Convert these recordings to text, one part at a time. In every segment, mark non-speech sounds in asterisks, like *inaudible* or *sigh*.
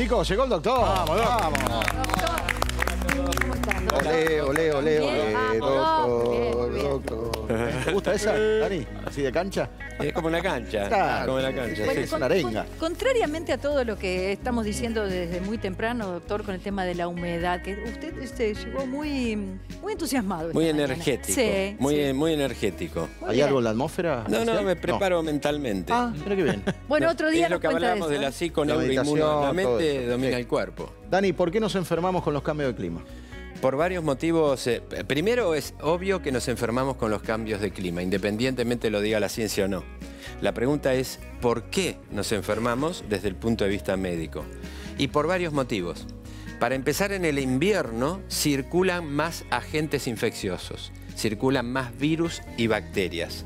Chicos, llegó el doctor. Vamos, Vamos. Olé, olé, olé, olé, doctor, bien. doctor. ¿Te gusta esa, Dani? ¿Así de cancha? Es como una cancha. Claro. Como una cancha. Bueno, sí, es una arenga. con- contrariamente a todo lo que estamos diciendo desde muy temprano, doctor, con el tema de la humedad, que usted este, llegó muy, muy entusiasmado. Muy energético. Sí, muy, sí. muy energético. Muy ¿Hay bien. algo en la atmósfera? No, no, me preparo mentalmente. Ah, mira qué bien. *laughs* Bueno, No, otro día Es lo que hablábamos de de la psico, La. La mente domina Sí. el cuerpo. Dani, ¿por qué nos enfermamos con los cambios de clima? Por varios motivos. eh, primero, es obvio que nos enfermamos con los cambios de clima, independientemente lo diga la ciencia o no. La pregunta es, ¿por qué nos enfermamos desde el punto de vista médico? Y por varios motivos. Para empezar, en el invierno circulan más agentes infecciosos, circulan más virus y bacterias.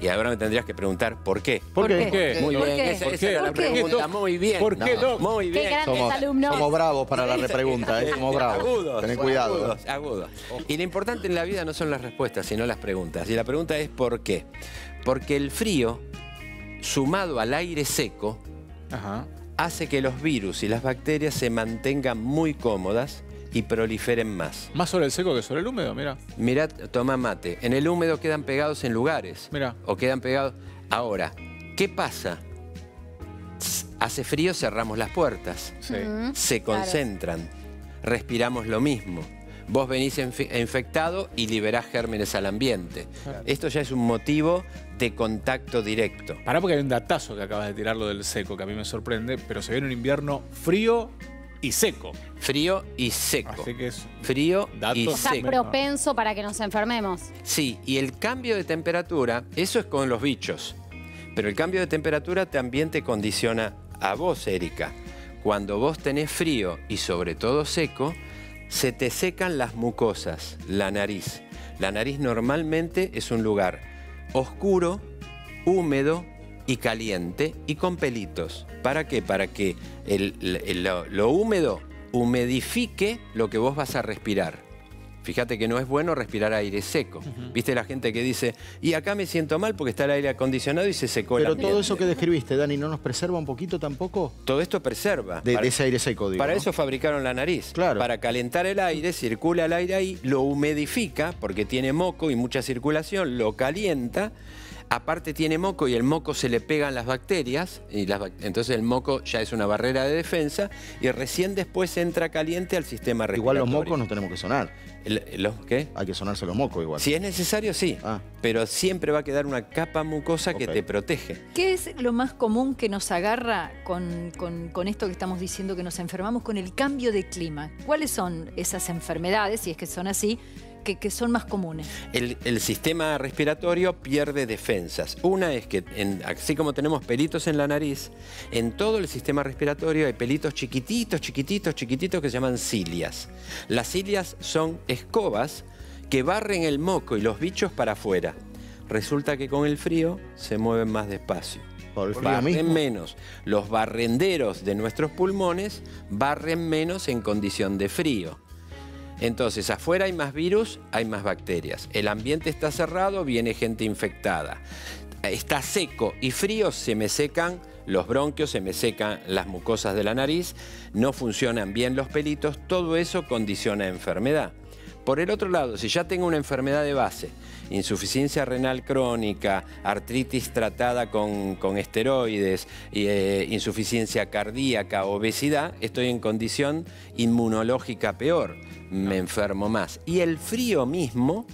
Y ahora me tendrías que preguntar, ¿por qué? ¿Por ¿Por qué? qué? Muy ¿Por bien, qué? esa, ¿Por esa qué? era la ¿Por qué? pregunta, muy bien. ¿Por qué, Doc? Muy Qué bien. grandes Somos, alumnos. somos bravos para la repregunta, ¿eh? Somos bravos. Agudos, Tened cuidado. Agudos, agudos. Y lo importante en la vida no son las respuestas, sino las preguntas. Y la pregunta es ¿por qué? Porque el frío, sumado al aire seco, Ajá. hace que los virus y las bacterias se mantengan muy cómodas y proliferen más. Más sobre el seco que sobre el húmedo, mira. Mirad, toma mate. En el húmedo quedan pegados en lugares. Mira. O quedan pegados. Ahora, ¿qué pasa? Hace frío, cerramos las puertas. Sí. Se Claro. concentran. Respiramos lo mismo. Vos venís infectado y liberás gérmenes al ambiente. Esto ya es un motivo de contacto directo. Pará porque hay un datazo que acabas de tirar lo del seco, que a mí me sorprende, pero se viene un invierno frío y seco. Frío y seco. Así que es Frío y seco. propenso para que nos enfermemos. Sí, y el cambio de temperatura, eso es con los bichos. Pero el cambio de temperatura también te condiciona a vos, Erika. Cuando vos tenés frío y sobre todo seco, se te secan las mucosas, la nariz. La nariz normalmente es un lugar oscuro, húmedo y caliente y con pelitos. ¿Para qué? Para que el- el- lo, lo húmedo humedifique lo que vos vas a respirar. Fíjate que no es bueno respirar aire seco. ¿Viste la gente que dice, y acá me siento mal porque está el aire acondicionado y se secó el Pero todo ambiente"? eso que describiste, Dani, ¿no nos preserva un poquito tampoco? Todo esto preserva. De, Para- de ese aire seco, digo. para ¿no? eso fabricaron la nariz. Claro. Para calentar el aire, circula el aire ahí, lo humedifica porque tiene moco y mucha circulación, lo calienta. Aparte tiene moco y el moco se le pegan las bacterias, y las entonces el moco ya es una barrera de defensa y recién después entra caliente al sistema Igual respiratorio. los mocos nos tenemos que sonar. El- ¿Los qué? Hay que sonarse los mocos igual. Si es necesario, sí. Ah. Pero siempre va a quedar una capa mucosa que te protege. ¿Qué es lo más común que nos agarra con, con- con esto que estamos diciendo que nos enfermamos con el cambio de clima? ¿Cuáles son esas enfermedades, si es que son así, que, que son más comunes? El, el sistema respiratorio pierde defensas. Una es que, en- así como tenemos pelitos en la nariz, en todo el sistema respiratorio hay pelitos chiquititos, chiquititos, chiquititos que se llaman cilias. Las cilias son escobas que barren el moco y los bichos para afuera. Resulta que con el frío se mueven más despacio. Por el frío Barren mismo. menos. Los barrenderos de nuestros pulmones barren menos en condición de frío. Entonces, afuera hay más virus, hay más bacterias. El ambiente está cerrado, viene gente infectada. Está seco y frío, se me secan los bronquios, se me secan las mucosas de la nariz, no funcionan bien los pelitos, todo eso condiciona enfermedad. Por el otro lado, si ya tengo una enfermedad de base, insuficiencia renal crónica, artritis tratada con, esteroides, eh, insuficiencia cardíaca, obesidad, estoy en condición inmunológica peor, me enfermo más. Y el frío mismo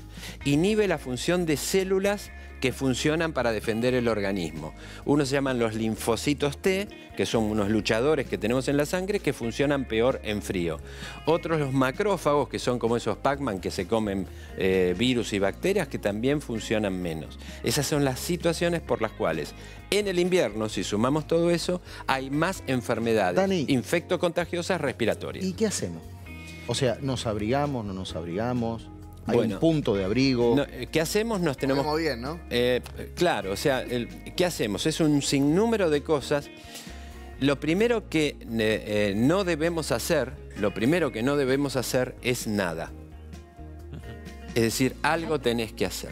inhibe la función de células que funcionan para defender el organismo. Unos se llaman los linfocitos T, que son unos luchadores que tenemos en la sangre que funcionan peor en frío. Otros los macrófagos, que son como esos Pac-Man que se comen eh, virus y bacterias, que también funcionan menos. Esas son las situaciones por las cuales en el invierno, si sumamos todo eso, hay más enfermedades Dani. infectocontagiosas respiratorias. ¿Y qué hacemos? O sea, ¿nos abrigamos, no nos abrigamos? ¿Hay Bueno. un punto de abrigo? No, eh, ¿Qué hacemos? Nos tenemos Comemos bien, ¿no? Eh, claro, o sea, el- ¿qué hacemos? Es un sinnúmero de cosas. Lo primero que eh, eh, no debemos hacer, lo primero que no debemos hacer es nada. Es decir, algo tenés que hacer.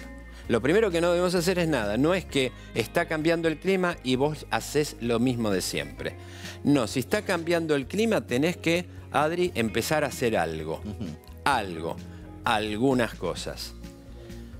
Lo primero que no debemos hacer es nada. No es que está cambiando el clima y vos haces lo mismo de siempre. No, si está cambiando el clima tenés que, Adri, empezar a hacer algo. Algo. Algunas cosas.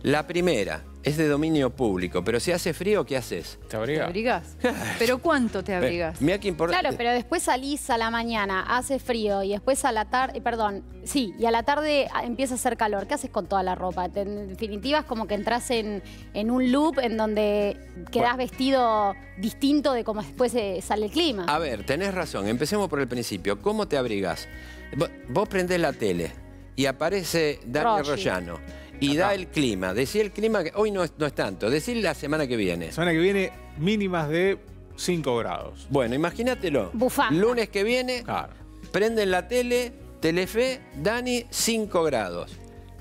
La primera es de dominio público, pero si hace frío, ¿qué haces? ¿Te ¿Te abrigas? abrigas? *laughs* ¿Pero cuánto te abrigas? Mira qué importante. Claro, pero después salís a la mañana, hace frío y después a la tarde, perdón, sí, y a la tarde ah, empieza a hacer calor. ¿Qué haces con toda la ropa? En definitiva es como que entras en, en un loop en donde quedás vestido distinto de cómo después eh, sale el clima. A ver, tenés razón. Empecemos por el principio. ¿Cómo te abrigás? Vo- Vos prendés la tele y aparece Dani Rossi. Rollano y da el clima. Decí el clima que hoy no es, no es tanto. Decí la semana que viene. La semana que viene, mínimas de 5 grados. Bueno, imagínatelo. Bufanda. Lunes que viene, Claro. prenden la tele, Telefe, Dani, 5 grados.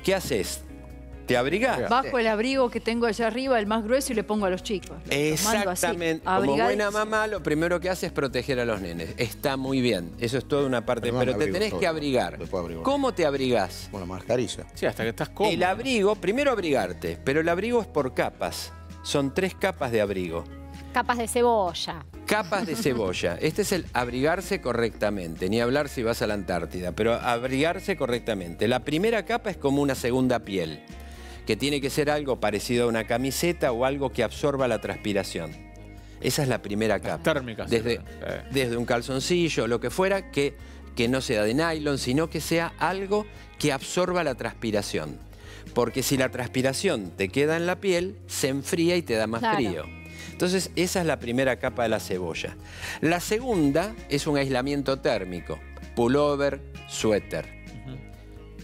¿Qué haces? ¿Te abrigás? Bajo el abrigo que tengo allá arriba, el más grueso, y le pongo a los chicos. Los mando así, Exactamente. Como buena mamá, lo primero que hace es proteger a los nenes. Está muy bien. Eso es toda una parte. Pero te tenés todo. que abrigar. ¿Cómo te abrigás? Bueno, mascarilla. Sí, hasta que estás cómodo. El abrigo, primero abrigarte, pero el abrigo es por capas. Son tres capas de abrigo. Capas de cebolla. Capas de cebolla. Este es el abrigarse correctamente. Ni hablar si vas a la Antártida, pero abrigarse correctamente. La primera capa es como una segunda piel, que tiene que ser algo parecido a una camiseta o algo que absorba la transpiración. Esa es la primera capa. térmicas, Desde. Eh. desde un calzoncillo, lo que fuera, que, que no sea de nylon, sino que sea algo que absorba la transpiración. Porque si la transpiración te queda en la piel, se enfría y te da más Claro. frío. Entonces, esa es la primera capa de la cebolla. La segunda es un aislamiento térmico. Pullover, suéter.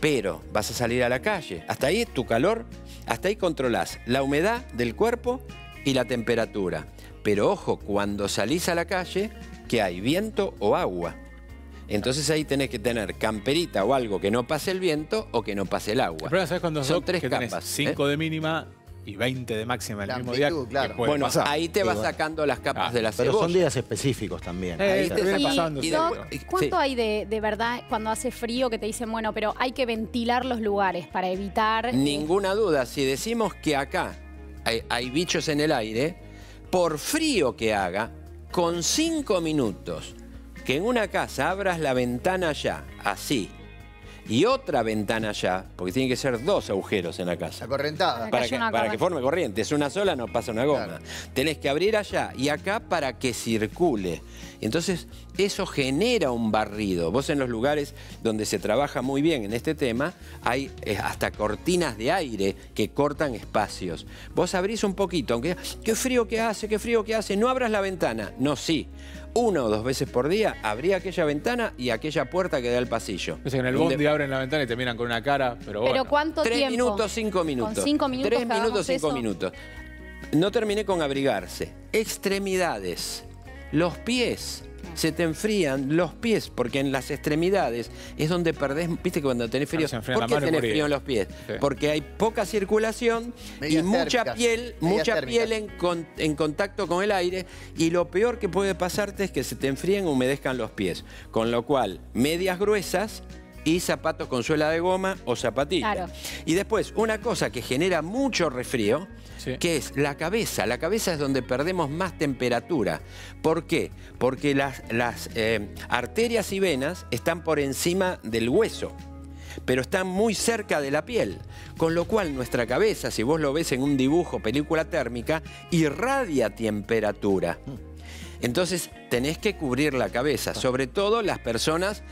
Pero vas a salir a la calle. Hasta ahí tu calor, hasta ahí controlás la humedad del cuerpo y la temperatura. Pero ojo, cuando salís a la calle, que hay viento o agua. Entonces ahí tenés que tener camperita o algo que no pase el viento o que no pase el agua. ¿sabes Son tres que tenés capas. 5 ¿eh? de mínima y 20 de máxima el La mismo día. amplitud, claro. Bueno, pasar. ahí te vas sacando las capas Ah, de la Pero cebolla. son días específicos también. Eh, Ahí te está. viene Y, pasando y Sí. ¿cuánto hay de, de verdad cuando hace frío que te dicen, bueno, pero hay que ventilar los lugares para evitar... eh, Ninguna duda, si decimos que acá hay, hay bichos en el aire, por frío que haga, con cinco minutos que en una casa abras la ventana allá, así, y otra ventana allá, porque tienen que ser dos agujeros en la casa. Acorrentada. Para que, para que forme corriente, es una sola, no pasa una goma. Claro. Tenés que abrir allá y acá para que circule. Entonces, eso genera un barrido. Vos en los lugares donde se trabaja muy bien en este tema, hay eh, hasta cortinas de aire que cortan espacios. Vos abrís un poquito, aunque qué frío que hace, qué frío que hace, no abras la ventana. No, sí. Una o dos veces por día abrí aquella ventana y aquella puerta que da al pasillo. Que en el bondi abren la ventana y te miran con una cara, pero bueno. Pero ¿cuánto Tres tiempo? minutos, cinco minutos. Con cinco minutos Tres minutos, cinco eso. minutos. No terminé con abrigarse. Extremidades. Los pies. Se te enfrían los pies, porque en las extremidades es donde perdés. Viste que cuando tenés frío. Ah, se enfrían ¿Por qué tenés frío en los pies? Sí. Porque hay poca circulación Medias y mucha térmicas, piel, medias mucha térmicas. piel en, con- en contacto con el aire. Y lo peor que puede pasarte es que se te enfríen, humedezcan los pies. Con lo cual, medias gruesas y zapatos con suela de goma o zapatillas. Claro. Y después, una cosa que genera mucho resfrío, Sí. que es la cabeza. La cabeza es donde perdemos más temperatura. ¿Por qué? Porque las, las, eh, arterias y venas están por encima del hueso pero están muy cerca de la piel. Con lo cual nuestra cabeza, si vos lo ves en un dibujo, película térmica, irradia temperatura. Entonces tenés que cubrir la cabeza, sobre todo las personas,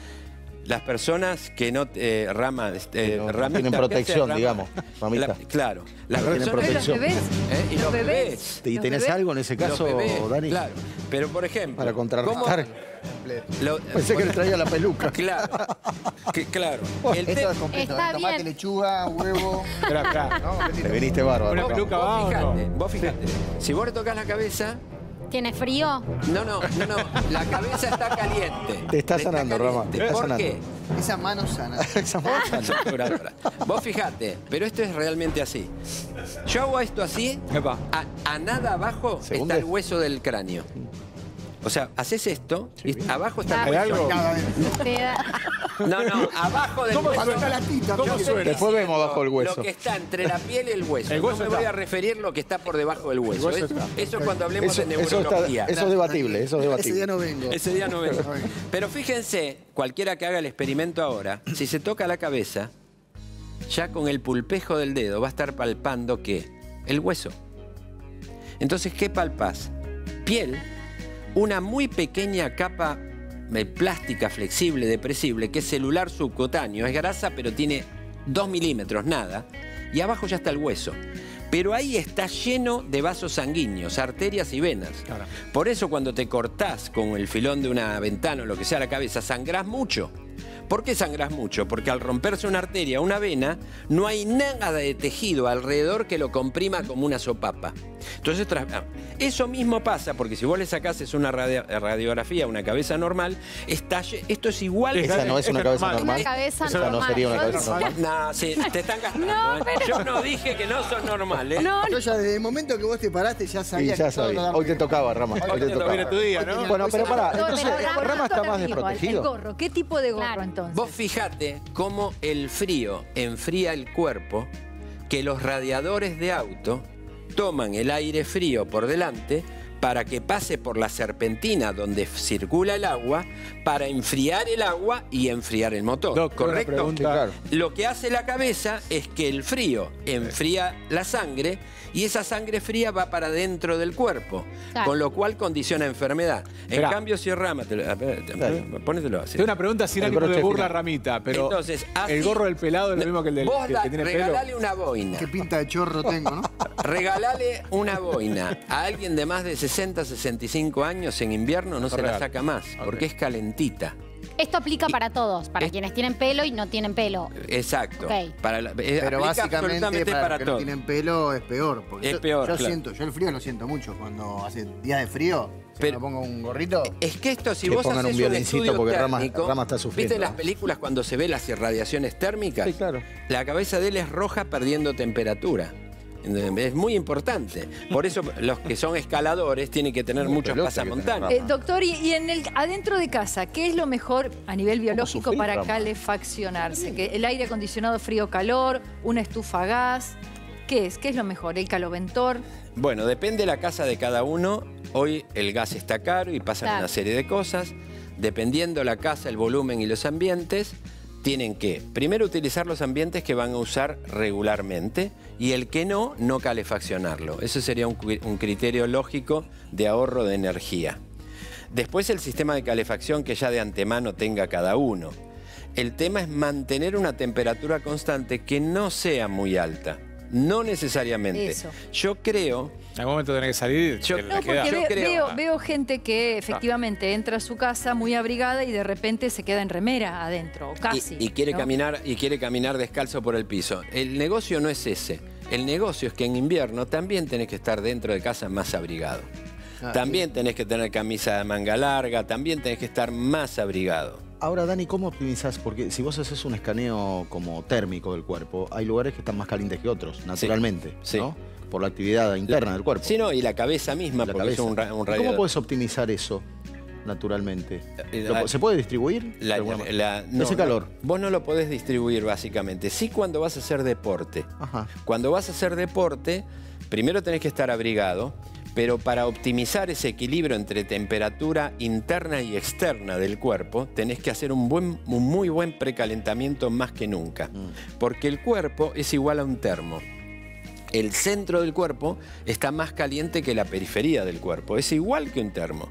las personas que no eh, rama, Que no- no ramita, tienen ¿qué hace protección, rama? digamos. La- claro, las No tienen personas ¿Ves los protección. bebés? ¿Eh? Y los bebés. ¿Y Los tenés bebés. algo en ese Los caso, bebés, Dani? Claro. Pero por ejemplo, Para contrarrestar. lo- Pensé que le traía la peluca. Claro, que- claro. *laughs* El Esto es completo. Está ¿eh? Tomate, bien. lechuga, huevo. Espera, espera. ¿no? Te viniste bárbaro. Una peluca vos fijate, no? vos fijate. Si vos le tocas la cabeza, ¿Tiene frío? no, no, no, no. La cabeza está caliente. Te está sanando, te está ¿Por sanando. qué? Esa mano sana. *laughs* Esa moza. Ahora, ahora. Vos fijate, pero esto es realmente así. Yo hago esto así, a, a nada abajo ¿Se está el hueso del cráneo. O sea, haces esto y abajo está ¿Hay el algo? *laughs* No, no, abajo del ¿Cómo hueso. suena? la tita, ¿Cómo suena? Después vemos bajo el hueso. Lo que está entre la piel y el hueso. El hueso no me está. voy a referir lo que está por debajo del hueso. Eso es cuando hablemos Eso, de eso está- neurología. eso es debatible, eso es Ese día debatible. no vengo. Ese día no vengo. No vengo. Pero fíjense, cualquiera que haga el experimento ahora, si se toca la cabeza, ya con el pulpejo del dedo va a estar palpando qué? El hueso. Entonces, ¿qué palpas? Piel, una muy pequeña capa eh, plástica flexible, depresible, que es celular subcutáneo, es grasa, pero tiene 2 milímetros, nada, y abajo ya está el hueso. Pero ahí está lleno de vasos sanguíneos, arterias y venas. Claro. Por eso cuando te cortás con el filón de una ventana o lo que sea la cabeza, sangrás mucho. ¿Por qué sangrás mucho? Porque al romperse una arteria o una vena, no hay nada de tejido alrededor que lo comprima como una sopapa. Entonces, tras- ah, eso mismo pasa porque si vos le sacases una radia- radiografía a una cabeza normal, está lle- esto es igual que... Esa no es una cabeza normal. normal. Una cabeza Esa no sería una cabeza normal. No, sí, te están *laughs* gastando. No, ¿eh? Yo no dije que no son normales. No, Yo ya desde el momento que vos te paraste ya Y sabía ya que lo daba Hoy te tocaba, Rama. Hoy te Hoy tocaba. viene tu día, Bueno, pero pará, entonces Rama- está más El desprotegido. gorro, ¿qué tipo de gorro Claro. Vos fijate cómo el frío enfría el cuerpo, que los radiadores de auto toman el aire frío por delante para que pase por la serpentina donde circula el agua, para enfriar el agua y enfriar el motor. Doc, ¿Correcto? pregunta. Lo que hace la cabeza es que el frío enfría la sangre y esa sangre fría va para dentro del cuerpo, Claro. con lo cual condiciona enfermedad. En Esperá. cambio, si rama, te ponételo así. Tengo una pregunta sin ánimo de burla, final. Ramita, pero Entonces, así- el gorro del pelado es lo mismo que el del Vos que, da- que tiene pelo. regalale una boina. Qué pinta de chorro tengo, ¿no? *laughs* Regalale una boina a alguien de más de 60, 65 años en invierno, no se la saca más, porque es calentita. esto aplica para todos, para Es- quienes tienen pelo y no tienen pelo. Exacto. Para la- eh, Pero básicamente para, para los que no tienen pelo es peor. Porque Es yo, peor, Yo claro. siento, yo el frío lo siento mucho. Cuando hace días de frío, si Pero- me pongo un gorrito. Es que esto, si Que vos pongan haces un un, violincito estudio porque Rama- térmico, Rama está sufriendo. ¿Viste las películas cuando se ve las irradiaciones térmicas? Sí, claro. La cabeza de él es roja perdiendo temperatura. Es muy importante. Por eso los que son escaladores tienen que tener muchos pasamontañas. Eh, doctor, y, y en el adentro de casa, ¿qué es lo mejor a nivel biológico sufrir, para calefaccionarse? ¿Que ¿El aire acondicionado frío-calor? ¿Una estufa a gas? ¿Qué es? ¿Qué es lo mejor? ¿El caloventor? Bueno, depende de la casa de cada uno. Hoy el gas está caro y pasan Claro. una serie de cosas. Dependiendo la casa, el volumen y los ambientes, tienen que primero utilizar los ambientes que van a usar regularmente y el que no, no calefaccionarlo. Eso sería un, un criterio lógico de ahorro de energía. Después el sistema de calefacción que ya de antemano tenga cada uno. El tema es mantener una temperatura constante que no sea muy alta. No necesariamente. Eso. Yo creo En algún momento tenés que salir. Yo- No, porque quedás. Yo ve- creo- veo, veo gente que efectivamente entra a su casa muy abrigada y de repente se queda en remera adentro, o casi. y, quiere ¿no? caminar y quiere caminar descalzo por el piso. El negocio no es ese. El negocio es que en invierno también tenés que estar dentro de casa más abrigado. Ah, También tenés que tener camisa de manga larga, también tenés que estar más abrigado. Ahora, Dani, ¿cómo optimizás? Porque si vos haces un escaneo como térmico del cuerpo, hay lugares que están más calientes que otros, naturalmente, sí. ¿no? Por la actividad interna del cuerpo. Sí, no, y la cabeza misma, la porque cabeza. es un, ra- un ¿Cómo puedes optimizar eso naturalmente? Eh, ¿Lo- ah, ¿Se puede distribuir? La- la- no, Ese no. calor. Vos no lo podés distribuir básicamente. Sí cuando vas a hacer deporte. Ajá. Cuando vas a hacer deporte, primero tenés que estar abrigado, pero para optimizar ese equilibrio entre temperatura interna y externa del cuerpo, tenés que hacer un, buen, un muy buen precalentamiento más que nunca. Porque el cuerpo es igual a un termo. El centro del cuerpo está más caliente que la periferia del cuerpo. Es igual que un termo.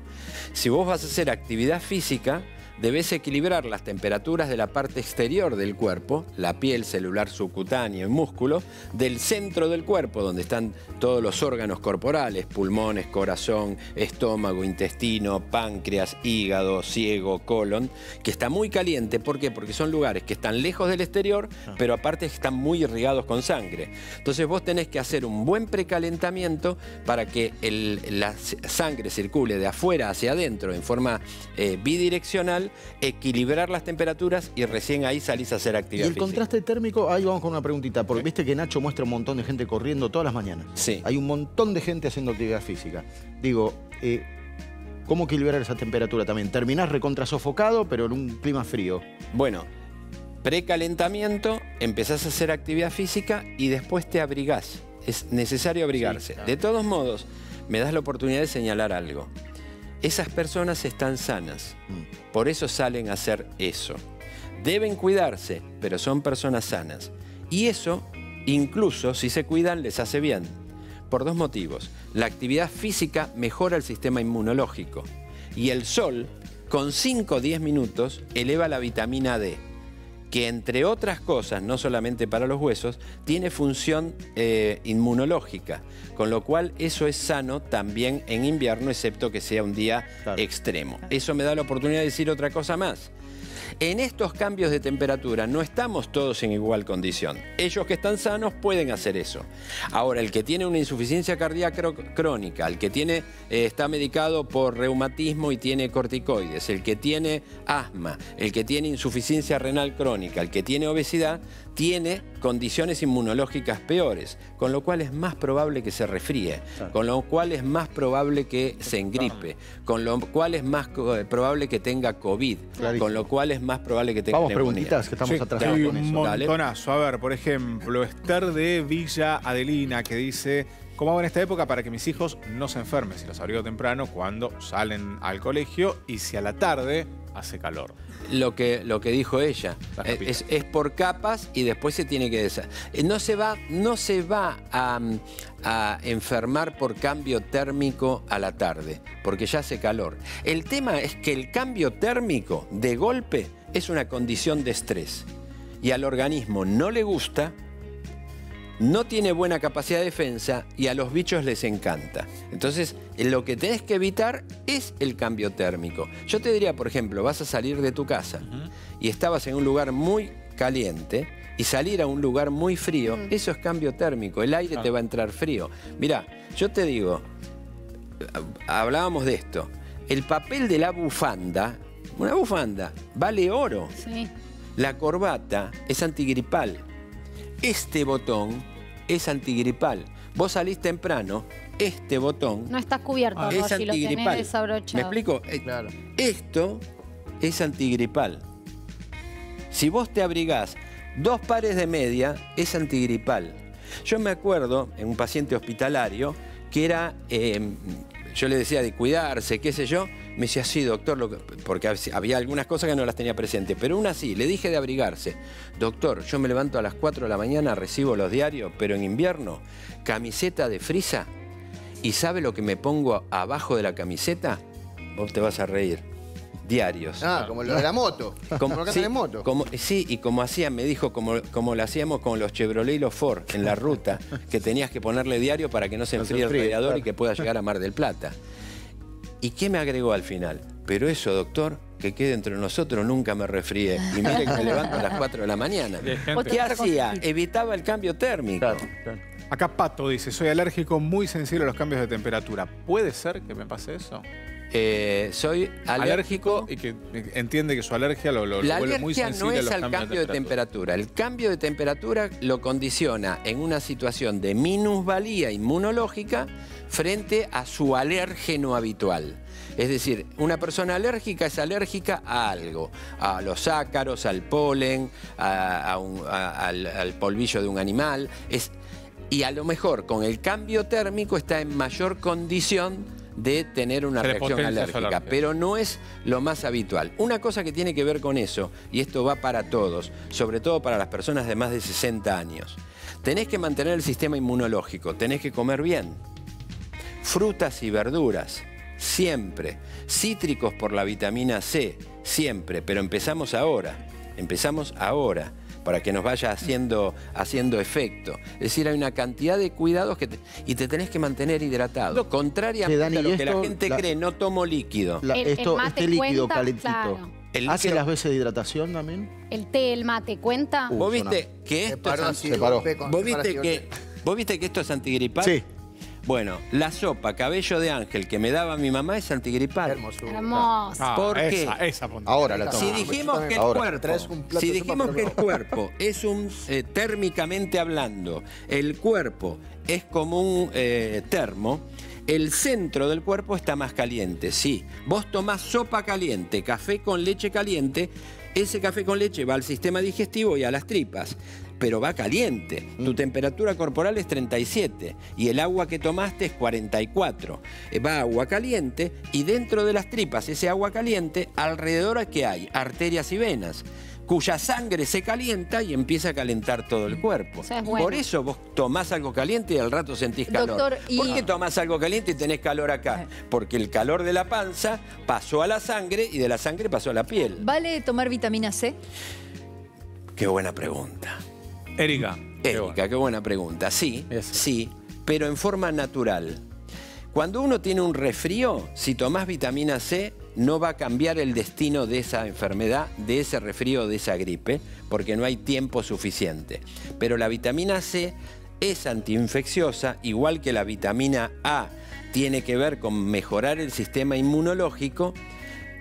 Si vos vas a hacer actividad física, debes equilibrar las temperaturas de la parte exterior del cuerpo, la piel celular subcutánea y músculo, del centro del cuerpo, donde están todos los órganos corporales, pulmones, corazón, estómago, intestino, páncreas, hígado, ciego, colon, que está muy caliente. ¿Por qué? Porque son lugares que están lejos del exterior, pero aparte están muy irrigados con sangre. Entonces vos tenés que hacer un buen precalentamiento para que el- la sangre circule de afuera hacia adentro en forma eh, bidireccional, equilibrar las temperaturas y recién ahí salís a hacer Y actividad el física. contraste térmico, ahí vamos con una preguntita, porque viste que Nacho muestra un montón de gente corriendo todas las mañanas. Sí. Hay un montón de gente haciendo actividad física. Digo, eh, ¿Cómo equilibrar esa temperatura también? Terminás recontra sofocado, pero en un clima frío. Bueno, precalentamiento, empezás a hacer actividad física y después te abrigás. Es necesario abrigarse. De todos modos, me das la oportunidad de señalar algo. Esas personas están sanas, Mm. por eso salen a hacer eso. Deben cuidarse, pero son personas sanas. Y eso, incluso si se cuidan, les hace bien. Por dos motivos. La actividad física mejora el sistema inmunológico. Y el sol, con 5 o 10 minutos, eleva la vitamina D que entre otras cosas, no solamente para los huesos, tiene función eh, inmunológica, con lo cual eso es sano también en invierno, excepto que sea un día Claro. extremo. Eso me da la oportunidad de decir otra cosa más. En estos cambios de temperatura no estamos todos en igual condición. Ellos que están sanos pueden hacer eso. Ahora, el que tiene una insuficiencia cardíaca crónica, el que tiene, eh, está medicado por reumatismo y tiene corticoides, el que tiene asma, el que tiene insuficiencia renal crónica, el que tiene obesidad, tiene condiciones inmunológicas peores, con lo cual es más probable que se resfríe, con lo cual es más probable que se engripe, con lo cual es más eh, probable que tenga COVID, con lo cual es más probable que tenga Vamos, neumonía. preguntitas, que estamos Sí, atrasados hay con un eso. Montonazo. A ver, por ejemplo, Esther de Villa Adelina que dice, ¿cómo hago en esta época para que mis hijos no se enfermen si los abrigo temprano cuando salen al colegio y si a la tarde hace calor? Lo que, lo que dijo ella. Eh. Es, es por capas y después se tiene que desa- eh, No se va, no se va a, a enfermar por cambio térmico a la tarde, porque ya hace calor. El tema es que el cambio térmico de golpe es una condición de estrés. Y al organismo no le gusta, no tiene buena capacidad de defensa y a los bichos les encanta. Entonces, lo que tenés que evitar es el cambio térmico. Yo te diría, por ejemplo, vas a salir de tu casa y estabas en un lugar muy caliente y salir a un lugar muy frío, eso es cambio térmico, el aire te va a entrar frío. Mirá, yo te digo, hablábamos de esto, el papel de la bufanda, una bufanda, vale oro. Sí. La corbata es antigripal. Este botón es antigripal. Vos salís temprano, este botón No estás cubierto, es lo tenés antigripal. ¿Me explico? Eh, Claro. Esto es antigripal. Si vos te abrigás dos pares de media, es antigripal. Yo me acuerdo en un paciente hospitalario que era, eh, yo le decía de cuidarse, qué sé yo, me decía, sí, doctor, lo que-", porque hab- había algunas cosas que no las tenía presentes, pero una sí, le dije de abrigarse. Doctor, yo me levanto a las 4 de la mañana, recibo los diarios, pero en invierno, camiseta de frisa, ¿y sabe lo que me pongo abajo de la camiseta? Vos te vas a reír. Diarios. Ah, como lo de la moto. Como lo que sí, moto. como- sí, y como hacían, me dijo, como, como lo hacíamos con los Chevrolet y los Ford en la ruta, que tenías que ponerle diario para que no se No enfríe el radiador y que pueda llegar a Mar del Plata. ¿Y qué me agregó al final? Pero eso, doctor, que quede entre nosotros, nunca me resfríe. Y mire que me levanto a las 4 de la mañana. ¿Qué hacía? Evitaba el cambio térmico. Claro, claro. Acá Pato dice, soy alérgico muy sensible a los cambios de temperatura. ¿Puede ser que me pase eso? Eh, soy alérgico. Alérgico y que entiende que su alergia lo, lo- lo La vuelve muy alergia sensible no a es los al cambios cambio de temperatura. El cambio de temperatura lo condiciona en una situación de minusvalía inmunológica frente a su alérgeno habitual. Es decir, una persona alérgica es alérgica a algo, a los ácaros, al polen, a- a un- a- al, al polvillo de un animal. Es, y a lo mejor con el cambio térmico está en mayor condición de tener una reacción alérgica, alergia. pero no es lo más habitual. Una cosa que tiene que ver con eso, y esto va para todos, sobre todo para las personas de más de 60 años, tenés que mantener el sistema inmunológico, tenés que comer bien, frutas y verduras, siempre, cítricos por la vitamina C, siempre, pero empezamos ahora, empezamos ahora para que nos vaya haciendo, haciendo efecto. Es decir, hay una cantidad de cuidados que te- y te tenés que mantener hidratado. Contrariamente Dani, a lo ¿y que la gente la- cree, no tomo líquido. La- El- el esto, mate este líquido cuenta, calentito. claro. El ¿Hace las veces de hidratación también? El té, el mate, ¿cuenta? ¿Vos viste que esto es así se de paró. golpe con- ¿Vos se paró viste, así de que, golpe. ¿Vos viste que esto es antigripal? Sí. Bueno, la sopa cabello de ángel que me daba mi mamá es antigripal. Hermosura. Hermoso. Ah, ¿Por qué? esa, esa. Ahora la tomo. Si dijimos que el ahora. cuerpo, si sopa, dijimos pero que no. el cuerpo es un eh, térmicamente hablando, el cuerpo es como un eh, termo, El centro del cuerpo está más caliente, sí. Vos tomás sopa caliente, café con leche caliente, ese café con leche va al sistema digestivo y a las tripas, pero va caliente. Tu temperatura corporal es 37 y el agua que tomaste es 44. Eh, Va agua caliente y dentro de las tripas, ese agua caliente, alrededor a qué hay? Arterias y venas cuya sangre se calienta y empieza a calentar todo el cuerpo. Eso es bueno. Por eso vos tomás algo caliente y al rato sentís calor. Doctor, y- ¿Por qué tomás algo caliente y tenés calor acá? Porque el calor de la panza pasó a la sangre y de la sangre pasó a la piel. ¿Vale tomar vitamina C? Qué buena pregunta. Erika. qué Erika, qué buena pregunta. Sí, Eso. sí, pero en forma natural. Cuando uno tiene un resfrío, si tomás vitamina C, no va a cambiar el destino de esa enfermedad, de ese resfrío, de esa gripe, porque no hay tiempo suficiente. Pero la vitamina C es antiinfecciosa, igual que la vitamina A tiene que ver con mejorar el sistema inmunológico,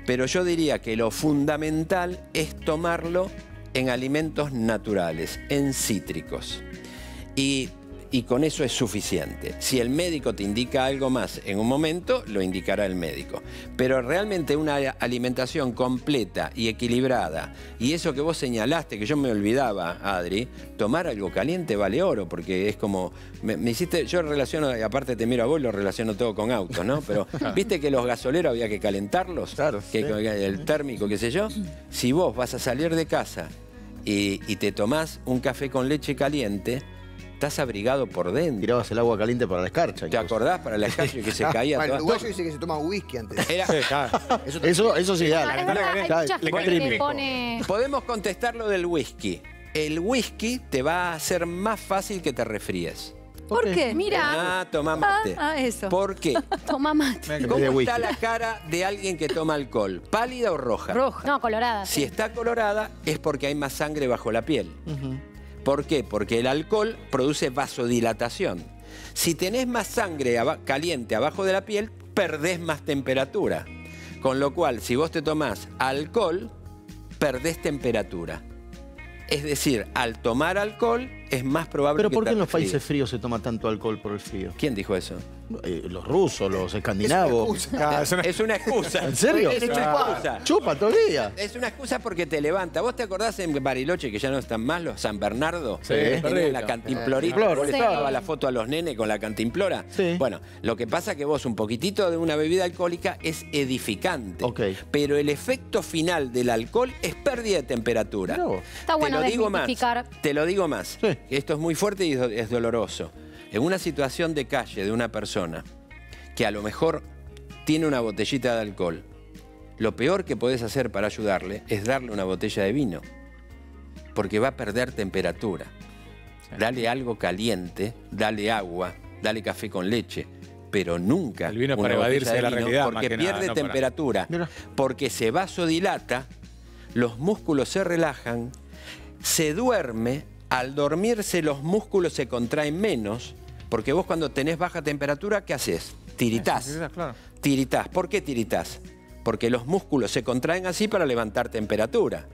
pero yo diría que lo fundamental es tomarlo en alimentos naturales, en cítricos. Y, y con eso es suficiente. Si el médico te indica algo más en un momento, lo indicará el médico. Pero realmente una alimentación completa y equilibrada, y eso que vos señalaste, que yo me olvidaba, Adri, tomar algo caliente vale oro, porque es como, me, me hiciste, yo relaciono, y aparte te miro a vos, lo relaciono todo con autos, ¿no? Pero *laughs* viste que los gasoleros había que calentarlos, Claro, que sí. el térmico, qué sé yo. Si vos vas a salir de casa y, y te tomás un café con leche caliente, estás abrigado por dentro. Tirabas el agua caliente para la escarcha. ¿Te incluso. acordás para la calle que se *laughs* caía Bueno, el uruguayo dice que se toma whisky antes. *laughs* Era- Sí, claro. Eso Eso, eso Ah, verdad, hay mucha gente pone... Podemos contestar lo del whisky. El whisky te va a hacer más fácil que te resfríes. ¿Por qué? Mira, Ah, toma mate. Ah, ah, eso. ¿Por qué? *laughs* toma mate. ¿Cómo está la cara de alguien que toma alcohol? ¿Pálida o roja? Roja. No, colorada. Si está colorada es porque hay más sangre bajo la piel. ¿Por qué? Porque el alcohol produce vasodilatación. Si tenés más sangre caliente abajo de la piel, perdés más temperatura. Con lo cual, si vos te tomás alcohol, perdés temperatura. Es decir, al tomar alcohol es más probable Pero que ¿por te qué en los países fríos se toma tanto alcohol por el frío? ¿Quién dijo eso? Eh, los rusos, los escandinavos. Ah, es una- Es una excusa. ¿En serio? Es una excusa. Chupa todo el día. Es una excusa porque te levanta. ¿Vos te acordás en Bariloche, que ya no están más los San Bernardo? Sí, tenían perrito. la cantimplorita. Cantimplora, ¿Vos le sí. sacabas la foto a los nenes con la cantimplora? Sí. Bueno, lo que pasa que vos un poquitito de una bebida alcohólica es edificante. Ok. Pero el efecto final del alcohol es pérdida de temperatura. Vos. Está bueno te lo digo más. Te lo digo más. Sí. Esto es muy fuerte y es doloroso. En una situación de calle de una persona que a lo mejor tiene una botellita de alcohol, lo peor que podés hacer para ayudarle es darle una botella de vino, porque va a perder temperatura. Dale algo caliente, dale agua, dale café con leche, pero nunca El vino una para evadirse de la vino, realidad, más porque nada, pierde no temperatura, porque se vasodilata, los músculos se relajan, se duerme, al dormirse los músculos se contraen menos, porque vos cuando tenés baja temperatura, ¿qué haces? Tiritás. Sí, sí, claro. Tiritás. ¿Por qué tiritás? Porque los músculos se contraen así para levantar temperatura.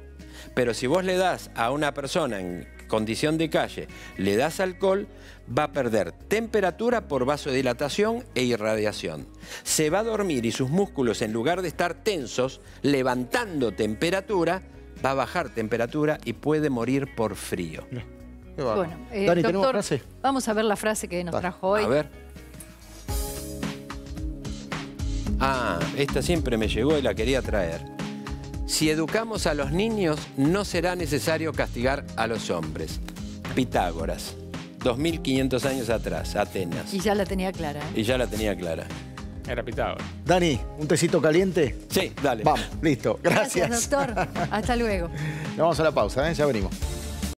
Pero si vos le das a una persona en condición de calle, le das alcohol, va a perder temperatura por vasodilatación e irradiación. Se va a dormir y sus músculos, en lugar de estar tensos, levantando temperatura, va a bajar temperatura y puede morir por frío. Bueno, eh, Dani, ¿tenemos doctor, frase? vamos a ver la frase que nos Dale. trajo hoy. A ver. Ah, esta siempre me llegó y la quería traer. Si educamos a los niños, no será necesario castigar a los hombres. Pitágoras, 2500 años atrás, Atenas. Y ya la tenía clara. ¿eh? Y ya la tenía clara. Era Pitágoras. Dani, ¿un tecito caliente? Sí, dale. Vamos, listo. Gracias. Gracias, doctor. *laughs* Hasta luego. Vamos a la pausa, ¿eh? ya venimos.